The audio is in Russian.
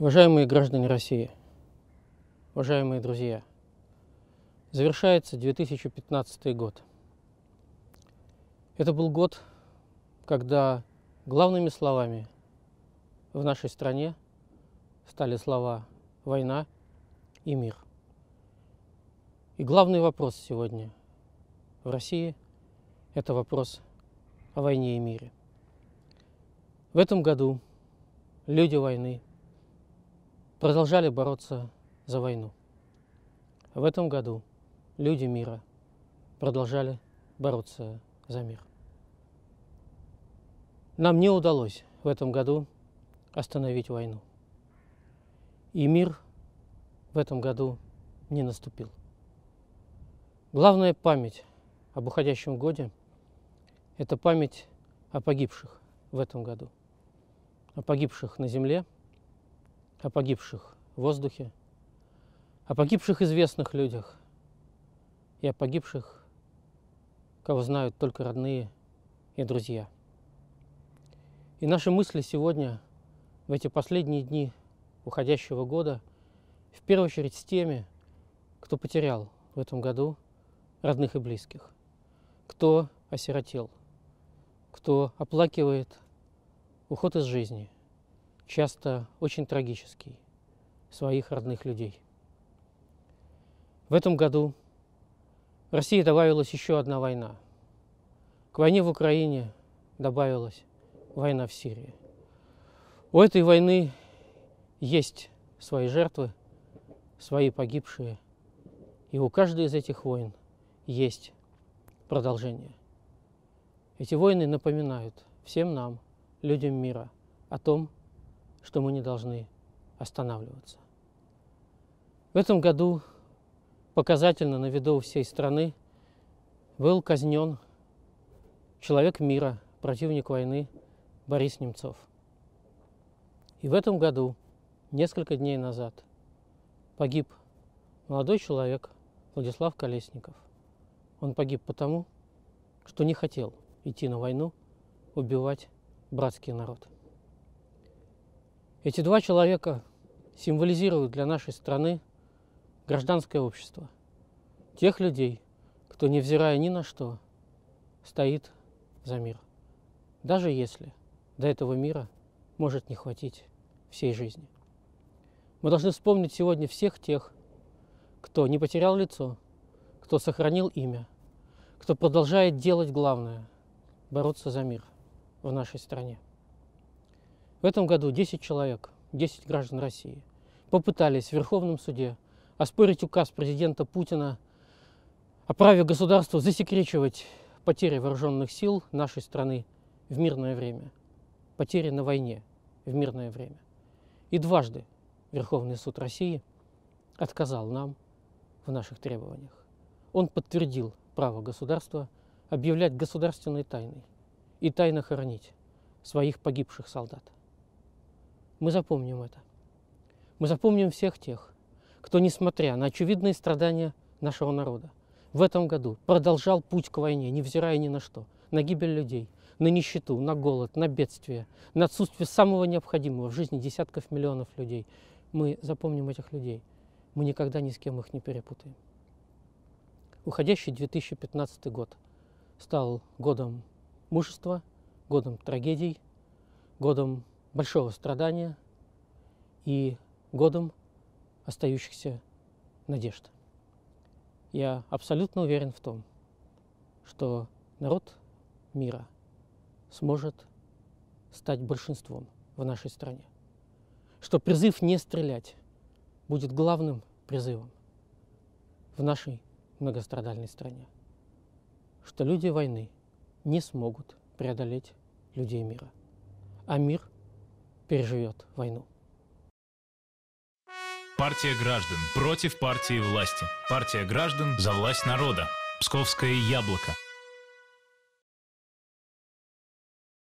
Уважаемые граждане России, уважаемые друзья, завершается 2015 год. Это был год, когда главными словами в нашей стране стали слова «война» и «мир». И главный вопрос сегодня в России – это вопрос о войне и мире. В этом году люди войны продолжали бороться за войну. В этом году люди мира продолжали бороться за мир. Нам не удалось в этом году остановить войну. И мир в этом году не наступил. Главная память об уходящем годе – это память о погибших в этом году – о погибших на земле, о погибших в воздухе, о погибших известных людях и о погибших, кого знают только родные и друзья. И наши мысли сегодня, в эти последние дни уходящего года, в первую очередь с теми, кто потерял в этом году родных и близких, кто осиротел, кто оплакивает Уход из жизни, часто очень трагический, своих родных людей. В этом году России добавилась еще одна война. К войне в Украине добавилась война в Сирии. У этой войны есть свои жертвы, свои погибшие, и у каждой из этих войн есть продолжение. Эти войны напоминают всем нам – людям мира о том, что мы не должны останавливаться. В этом году показательно на виду всей страны был казнен человек мира, противник войны Борис Немцов. И в этом году, несколько дней назад, погиб молодой человек Владислав Колесников. Он погиб потому, что не хотел идти на войну, убивать братский народ. Эти два человека символизируют для нашей страны гражданское общество. Тех людей, кто, невзирая ни на что, стоит за мир. Даже если до этого мира может не хватить всей жизни. Мы должны вспомнить сегодня всех тех, кто не потерял лицо, кто сохранил имя, кто продолжает делать главное – бороться за мир в нашей стране. В этом году 10 человек, 10 граждан России попытались в Верховном суде оспорить указ президента Путина о праве государства засекречивать потери вооруженных сил нашей страны в мирное время, потери на войне в мирное время. И дважды Верховный суд России отказал нам в наших требованиях. Он подтвердил право государства объявлять государственной тайной и тайно хоронить своих погибших солдат. Мы запомним это. Мы запомним всех тех, кто, несмотря на очевидные страдания нашего народа, в этом году продолжал путь к войне, невзирая ни на что, на гибель людей, на нищету, на голод, на бедствие, на отсутствие самого необходимого в жизни десятков миллионов людей. Мы запомним этих людей. Мы никогда ни с кем их не перепутаем. Уходящий 2015 год стал годом мужества, годом трагедий, годом большого страдания и годом остающихся надежд. Я абсолютно уверен в том, что народ мира сможет стать большинством в нашей стране. Что призыв не стрелять будет главным призывом в нашей многострадальной стране. Что люди войны – не смогут преодолеть людей мира. А мир переживет войну. Партия граждан против партии власти. Партия граждан за власть народа. Псковское яблоко.